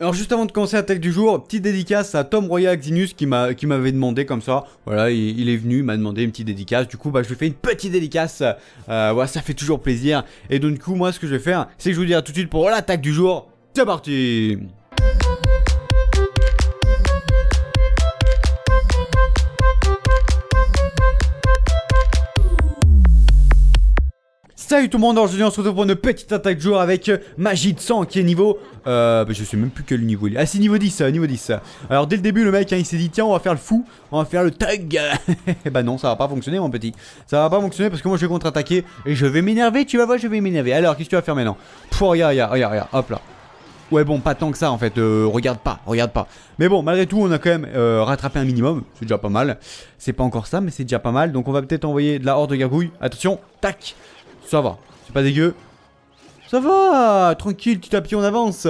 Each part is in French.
Alors juste avant de commencer l'attaque du jour, petite dédicace à Tom Royal Xinus qui m'a qui m'avait demandé comme ça. Voilà, il, est venu, il m'a demandé une petite dédicace. Du coup, bah je lui fais une petite dédicace. Euh, voilà, ça fait toujours plaisir. Et donc du coup, moi ce que je vais faire, c'est que je vous dirai tout de suite pour l'attaque du jour. C'est parti. Salut tout le monde, aujourd'hui on se retrouve pour une petite attaque de jour avec euh, Magie de sang qui est niveau... Euh, bah, je sais même plus quel niveau il est. Ah c'est niveau 10, euh, niveau 10. Alors dès le début le mec hein, il s'est dit tiens on va faire le fou, on va faire le tug. bah non ça va pas fonctionner mon petit. Ça va pas fonctionner parce que moi je vais contre-attaquer et je vais m'énerver, tu vas voir je vais m'énerver. Alors qu'est-ce que tu vas faire maintenant? Pouh, regarde, regarde, regarde, regarde, hop là. Ouais bon pas tant que ça en fait, regarde pas, regarde pas. Mais bon malgré tout on a quand même rattrapé un minimum, c'est déjà pas mal. C'est pas encore ça mais c'est déjà pas mal. Donc on va peut-être envoyer de la horde de gargouilles. Attention, tac ça va, c'est pas dégueu. Ça va, tranquille, petit à on avance.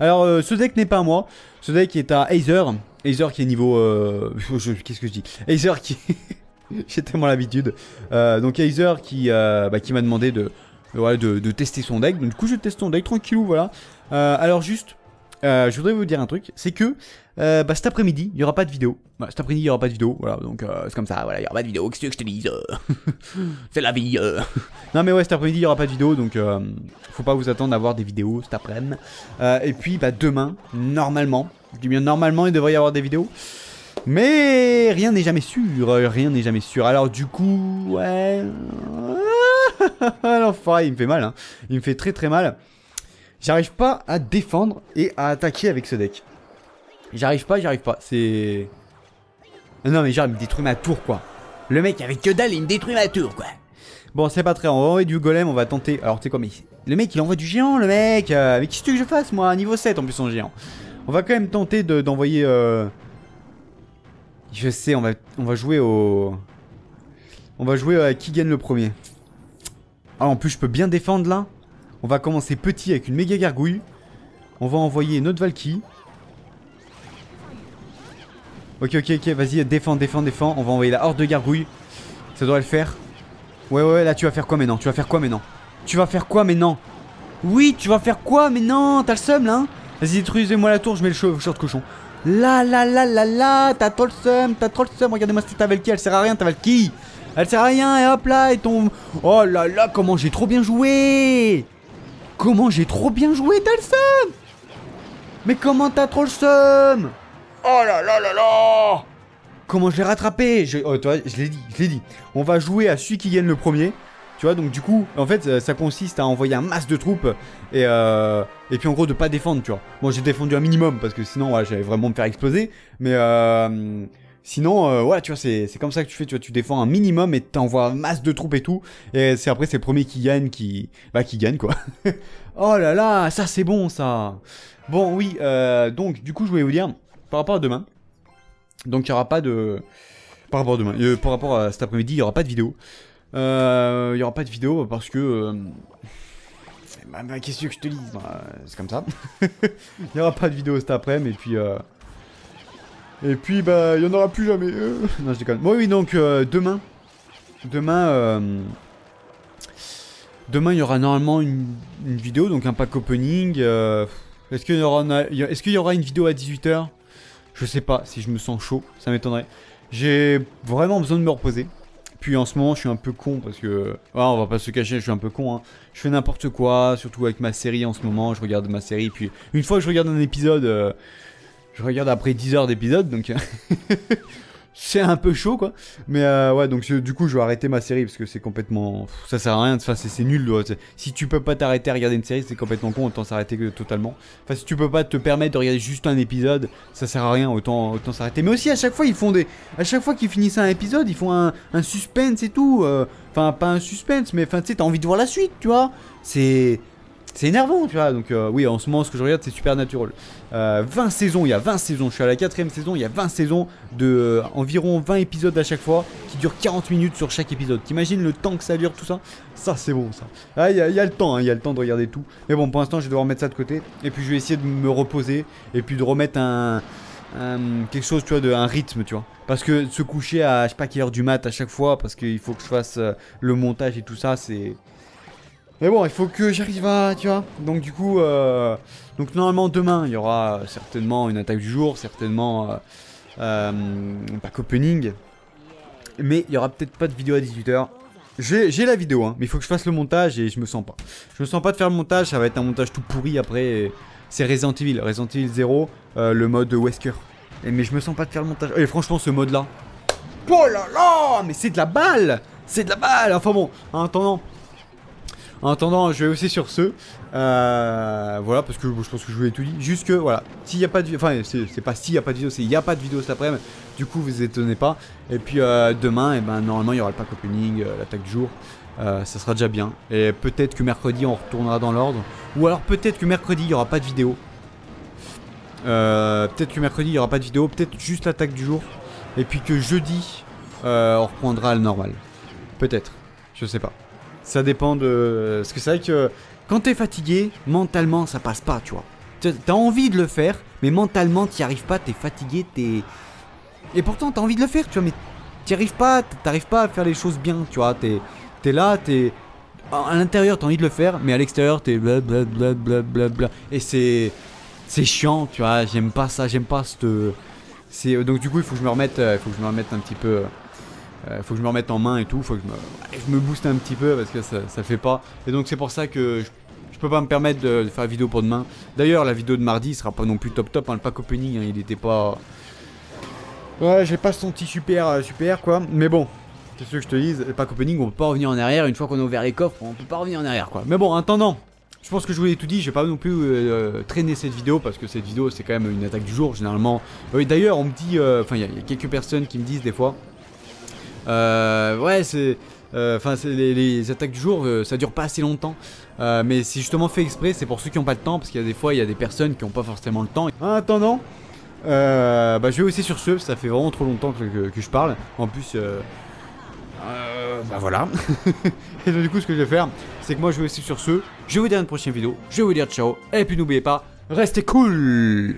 Alors euh, ce deck n'est pas à moi. Ce deck est à Aether. Aether qui est niveau... Euh, qu'est-ce que je dis? Aether qui... J'ai tellement l'habitude. Euh, donc Aether qui, bah, qui m'a demandé de, de, de, tester son deck. Donc du coup je teste son deck tranquillou, voilà. alors juste, je voudrais vous dire un truc. C'est que euh, bah, cet après-midi, il n'y aura pas de vidéo. Bah, cet après-midi, il n'y aura pas de vidéo. Donc euh, c'est comme ça. Il n'y aura pas de vidéo. Qu'est-ce que je te dise C'est la vie. Euh. non, mais ouais, cet après-midi, il n'y aura pas de vidéo. Donc, faut pas vous attendre à voir des vidéos cet après-midi. et puis, bah, demain, normalement, je dis bien normalement, il devrait y avoir des vidéos. Mais rien n'est jamais sûr. Rien n'est jamais sûr. Alors, du coup, ouais. L'enfoiré, il me fait mal. Hein. Il me fait très très mal. J'arrive pas à défendre et à attaquer avec ce deck. J'arrive pas, j'arrive pas. C'est. Non, mais genre, il me détruit ma tour, quoi. Le mec avec que dalle, il me détruit ma tour, quoi. Bon, c'est pas très. On va envoyer du golem, on va tenter. Alors, tu sais quoi, mais. Le mec, il envoie du géant, le mec. Euh, avec qui ce que je fasse, moi Niveau 7 en plus, en géant. On va quand même tenter d'envoyer. euh... Je sais, on va, on va jouer au. On va jouer à qui gagne le premier. Ah, en plus, je peux bien défendre là. On va commencer petit avec une méga gargouille. On va envoyer notre Valky. Ok, ok, ok, vas-y, défends, défends, défends. On va envoyer la horde de gargouilles. Ça devrait le faire. Ouais, ouais, là, tu vas faire quoi maintenant? Tu vas faire quoi maintenant? Tu vas faire quoi maintenant? Oui, tu vas faire quoi Mais non, t'as le seum là hein? Vas-y, détruisez-moi la tour, je mets le short cochon. La la la la la, t'as trop le seum, t'as trop le seum. Regardez-moi cette Valky, elle sert à rien, ta Valky. Elle sert à rien, et hop là, et tombe. Oh là là, comment j'ai trop bien joué Comment j'ai trop bien joué, t'as le seum Mais comment t'as trop le seum Oh là là là là Comment je l'ai rattrapé je... Oh, toi, je l'ai dit, je l'ai dit. On va jouer à celui qui gagne le premier. Tu vois, donc du coup, en fait, ça consiste à envoyer un masse de troupes et, euh, et puis en gros de pas défendre, tu vois. Moi, j'ai défendu un minimum parce que sinon, ouais, j'allais vraiment me faire exploser. Mais euh, sinon, euh, ouais, tu vois, c'est comme ça que tu fais, tu vois, tu défends un minimum et t'envoies masse de troupes et tout. Et c'est après, c'est le premier qui gagne qui, bah, qui gagne quoi. oh là là, ça c'est bon ça. Bon, oui, euh, donc du coup, je voulais vous dire par rapport à demain. Donc il n'y aura pas de... Par rapport à demain. Euh, par rapport à cet après-midi, il n'y aura pas de vidéo. Il n'y aura pas de vidéo parce que... Bah, bah, qu'est-ce que je te dis C'est comme ça. il n'y aura pas de vidéo cet après-midi et puis... Et puis, bah, il n'y en aura plus jamais. non, je déconne. Bon, oui, donc, demain. Demain, Demain, il y aura normalement une, vidéo, donc un pack opening. Est-ce qu'il y, aura est qu'il y aura une vidéo à 18h je sais pas si je me sens chaud, ça m'étonnerait. J'ai vraiment besoin de me reposer. Puis en ce moment, je suis un peu con parce que. Ah, on va pas se cacher, je suis un peu con. Hein. Je fais n'importe quoi, surtout avec ma série en ce moment. Je regarde ma série. Puis une fois que je regarde un épisode, euh, je regarde après 10 heures d'épisode. Donc. c'est un peu chaud quoi. Mais euh, ouais, donc du coup, je vais arrêter ma série parce que c'est complètement. Ça sert à rien, enfin, c'est nul. Si tu peux pas t'arrêter à regarder une série, c'est complètement con, autant s'arrêter totalement. Enfin, si tu peux pas te permettre de regarder juste un épisode, ça sert à rien, autant, autant s'arrêter. Mais aussi, à chaque fois, ils font des. À chaque fois qu'ils finissent un épisode, ils font un, suspense et tout. Euh, enfin, pas un suspense, mais enfin, tu sais, t'as envie de voir la suite, tu vois. C'est. C'est énervant, tu vois. Donc, euh, oui, en ce moment, ce que je regarde, c'est Supernatural. Euh, 20 saisons, il y a 20 saisons. Je suis à la quatrième saison, il y a 20 saisons de euh, environ 20 épisodes à chaque fois qui durent 40 minutes sur chaque épisode. T'imagines le temps que ça dure, tout ça? Ça, c'est bon, ça. Ah, il y, a le temps, hein, il y a le temps de regarder tout. Mais bon, pour l'instant, je vais devoir mettre ça de côté. Et puis, je vais essayer de me reposer et puis de remettre un. quelque chose, tu vois, de un rythme, tu vois. Parce que se coucher à je sais pas quelle heure du mat à chaque fois, parce qu'il faut que je fasse euh, le montage et tout ça, c'est Mais bon, il faut que j'arrive à, tu vois. Donc du coup, euh, donc normalement demain, il y aura certainement une attaque du jour, certainement euh, euh, opening, mais il y aura peut-être pas de vidéo à 18h. J'ai la vidéo, hein, mais il faut que je fasse le montage et je me sens pas. Je me sens pas de faire le montage, ça va être un montage tout pourri après. C'est Resident Evil, Resident Evil 0, euh, le mode Wesker. Et, mais je me sens pas de faire le montage. Et franchement, ce mode-là. Oh là là Mais c'est de la balle C'est de la balle Enfin bon, en attendant. En attendant, je vais aussi sur ce. Euh, voilà, parce que je pense que je vous ai tout dit. Juste que, voilà, s'il n'y a pas de Enfin, c'est pas s'il n'y a pas de vidéo, c'est il n'y a pas de vidéo cet après-midi. Du coup, vous étonnez pas. Et puis euh, demain, eh ben, normalement, il y aura le pack opening, euh, l'attaque du jour. ça sera déjà bien. Et peut-être que mercredi, on retournera dans l'ordre. Ou alors peut-être que mercredi, il n'y aura pas de vidéo. peut-être que mercredi, il n'y aura pas de vidéo. Peut-être juste l'attaque du jour. Et puis que jeudi, on reprendra le normal. Peut-être. Je sais pas. Ça dépend de. Parce que c'est vrai que quand t'es fatigué, mentalement ça passe pas, tu vois. T'as envie de le faire, mais mentalement t'y arrives pas, t'es fatigué, t'es. Et pourtant t'as envie de le faire, tu vois, mais t'y arrives pas, t'arrives pas à faire les choses bien, tu vois. T'es es là, t'es. À l'intérieur t'as envie de le faire, mais à l'extérieur t'es blablabla. Et c'est. C'est chiant, tu vois, j'aime pas ça, j'aime pas cette. Donc du coup il faut que je me remette, il faut que je me remette un petit peu. Euh, faut que je me remette en main et tout, faut que je me, booste un petit peu parce que ça, ça fait pas. Et donc c'est pour ça que je, peux pas me permettre de, faire la vidéo pour demain. D'ailleurs la vidéo de mardi sera pas non plus top top, hein, le pack opening hein, il était pas... Ouais j'ai pas senti super euh, super quoi, mais bon, c'est ce que je te dis, le pack opening on peut pas revenir en arrière, une fois qu'on a ouvert les coffres on peut pas revenir en arrière quoi. Mais bon en attendant, je pense que je vous ai tout dit, je vais pas non plus euh, traîner cette vidéo parce que cette vidéo c'est quand même une attaque du jour généralement. Oui d'ailleurs on me dit, enfin il y, a quelques personnes qui me disent des fois, euh, ouais, c'est. Euh, enfin, les, attaques du jour, euh, ça dure pas assez longtemps. mais c'est justement fait exprès, c'est pour ceux qui n'ont pas le temps, parce qu'il y a des fois, il y a des personnes qui n'ont pas forcément le temps. En attendant, bah, je vais aussi sur ce, ça fait vraiment trop longtemps que, je parle. En plus, bah voilà. et donc, du coup, ce que je vais faire, c'est que moi, je vais aussi sur ce. Je vais vous dire à une prochaine vidéo. Je vais vous dire ciao. Et puis, n'oubliez pas, restez cool